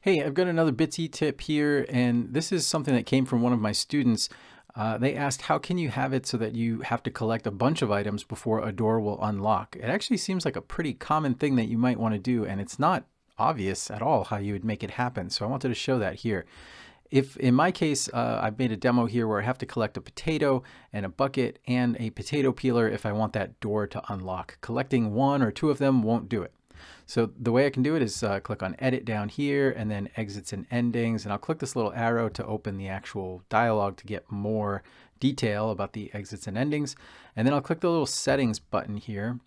Hey, I've got another Bitsy tip here, and this is something that came from one of my students. Uh, they asked, how can you have it so that you have to collect a bunch of items before a door will unlock? It actually seems like a pretty common thing that you might want to do, and it's not obvious at all how you would make it happen. So I wanted to show that here. If in my case, uh, I've made a demo here where I have to collect a potato and a bucket and a potato peeler if I want that door to unlock. Collecting one or two of them won't do it. So the way I can do it is uh, click on edit down here and then exits and endings. And I'll click this little arrow to open the actual dialog to get more detail about the exits and endings. And then I'll click the little settings button here.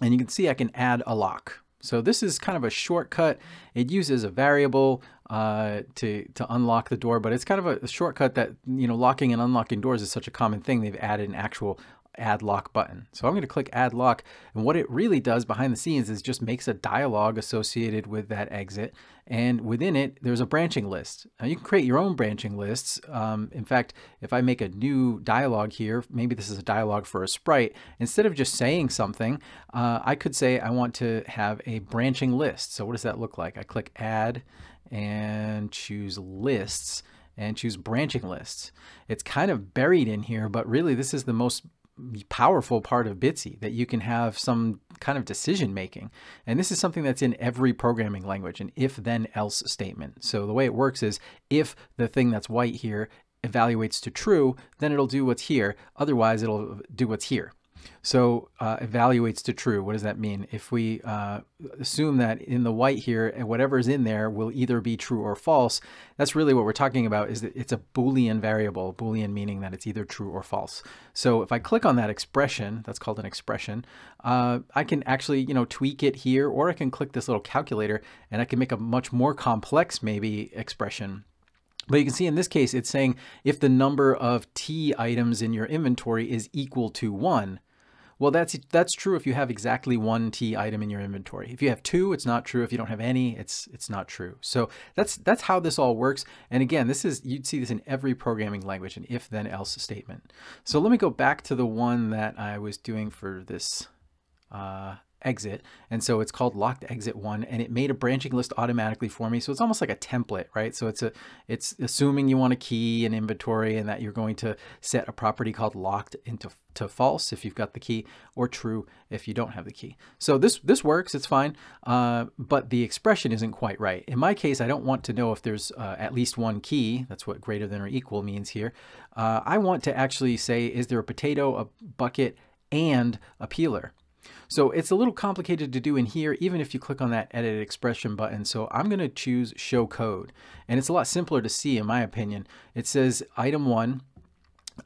And you can see I can add a lock. So this is kind of a shortcut. It uses a variable uh, to, to unlock the door, but it's kind of a, a, shortcut that, you know, locking and unlocking doors is such a common thing. They've added an actual add lock button. So I'm going to click add lock and what it really does behind the scenes is just makes a dialog associated with that exit and within it there's a branching list. Now you can create your own branching lists. Um, in fact if I make a new dialog here, maybe this is a dialog for a sprite, instead of just saying something uh, I could say I want to have a branching list. So what does that look like? I click add and choose lists and choose branching lists. It's kind of buried in here, but really this is the most powerful part of Bitsy that you can have some kind of decision making. And this is something that's in every programming language, an if then else statement. So the way it works is if the thing that's white here evaluates to true, then it'll do what's here. Otherwise, it'll do what's here. So uh, evaluates to true. What does that mean? If we uh, assume that in the white here, whatever is in there will either be true or false, that's really what we're talking about is that it's a Boolean variable, Boolean meaning that it's either true or false. So if I click on that expression, that's called an expression, uh, I can actually, you know, tweak it here, or I can click this little calculator and I can make a much more complex maybe expression but you can see in this case, it's saying if the number of T items in your inventory is equal to one, well, that's that's true if you have exactly one T item in your inventory. If you have two, it's not true. If you don't have any, it's it's not true. So that's that's how this all works. And again, this is you'd see this in every programming language, an if then else statement. So let me go back to the one that I was doing for this uh, exit. And so it's called locked exit one and it made a branching list automatically for me. So it's almost like a template, right? So it's a, it's assuming you want a key and inventory and that you're going to set a property called locked into to false if you've got the key or true if you don't have the key. So this, this works, it's fine, uh, but the expression isn't quite right. In my case, I don't want to know if there's uh, at least one key. That's what greater than or equal means here. Uh, I want to actually say, is there a potato, a bucket, and a peeler? So it's a little complicated to do in here, even if you click on that edit expression button. So I'm going to choose show code and it's a lot simpler to see in my opinion. It says item one,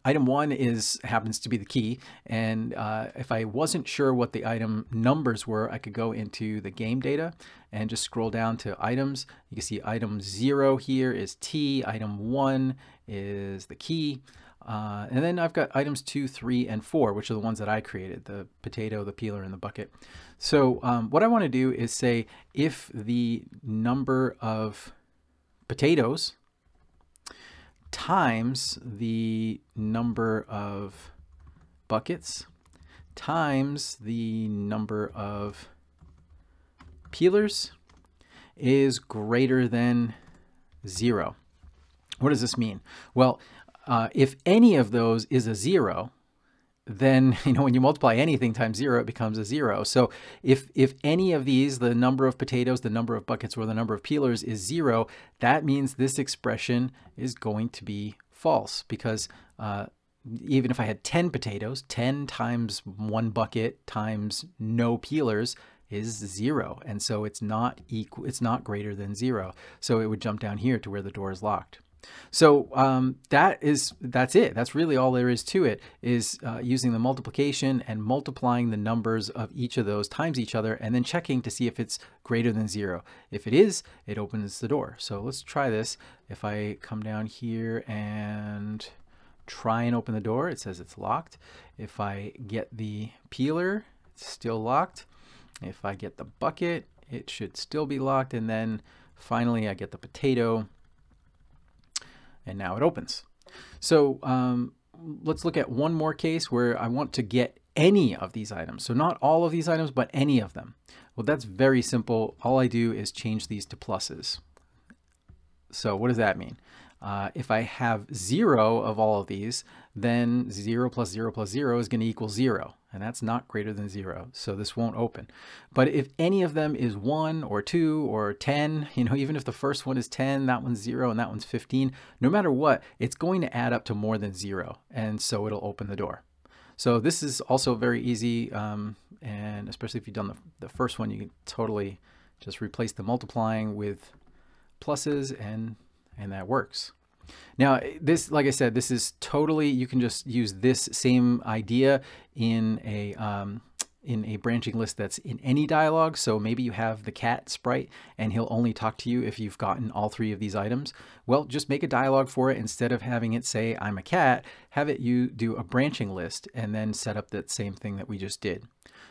Item one is happens to be the key, and uh, if I wasn't sure what the item numbers were, I could go into the game data and just scroll down to items. You can see item zero here is T, item one is the key. Uh, and then I've got items two, three, and four, which are the ones that I created, the potato, the peeler, and the bucket. So um, what I want to do is say if the number of potatoes times the number of buckets times the number of peelers is greater than zero. What does this mean? Well, uh, if any of those is a zero, then you know when you multiply anything times zero, it becomes a zero. So if if any of these, the number of potatoes, the number of buckets, or the number of peelers is zero, that means this expression is going to be false because uh, even if I had 10 potatoes, 10 times one bucket times no peelers is zero. And so it's not equal, it's not greater than zero. So it would jump down here to where the door is locked. So um, that is that's it. That's really all there is to it. Is uh, using the multiplication and multiplying the numbers of each of those times each other, and then checking to see if it's greater than zero. If it is, it opens the door. So let's try this. If I come down here and try and open the door, it says it's locked. If I get the peeler, it's still locked. If I get the bucket, it should still be locked. And then finally, I get the potato and now it opens. So um, let's look at one more case where I want to get any of these items. So not all of these items, but any of them. Well, that's very simple. All I do is change these to pluses. So what does that mean? Uh, if I have zero of all of these, then zero plus zero plus zero is going to equal zero, and that's not greater than zero, so this won't open. But if any of them is one or two or 10, you know, even if the first one is 10, that one's zero, and that one's 15, no matter what, it's going to add up to more than zero, and so it'll open the door. So this is also very easy, um, and especially if you've done the, the first one, you can totally just replace the multiplying with pluses and and that works. Now, this, like I said, this is totally, you can just use this same idea in a, um, in a branching list that's in any dialog. So maybe you have the cat sprite and he'll only talk to you if you've gotten all three of these items. Well, just make a dialog for it. Instead of having it say, I'm a cat, have it you do a branching list and then set up that same thing that we just did.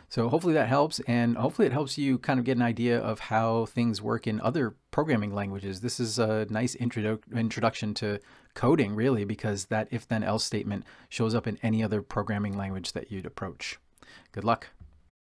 So hopefully that helps and hopefully it helps you kind of get an idea of how things work in other programming languages. This is a nice introdu introduction to coding really because that if then else statement shows up in any other programming language that you'd approach. Good luck.